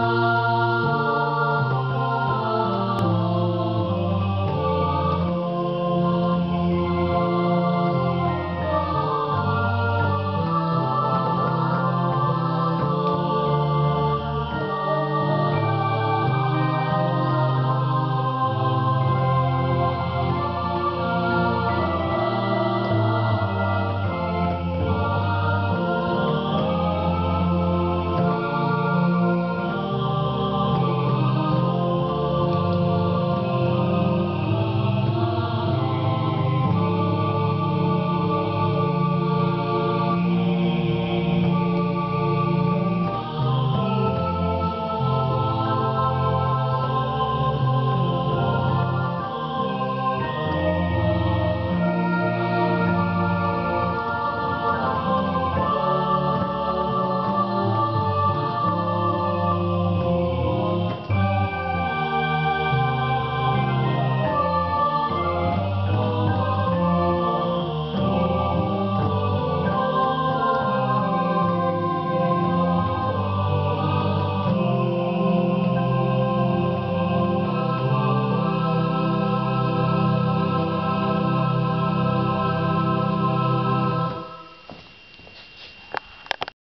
Ah.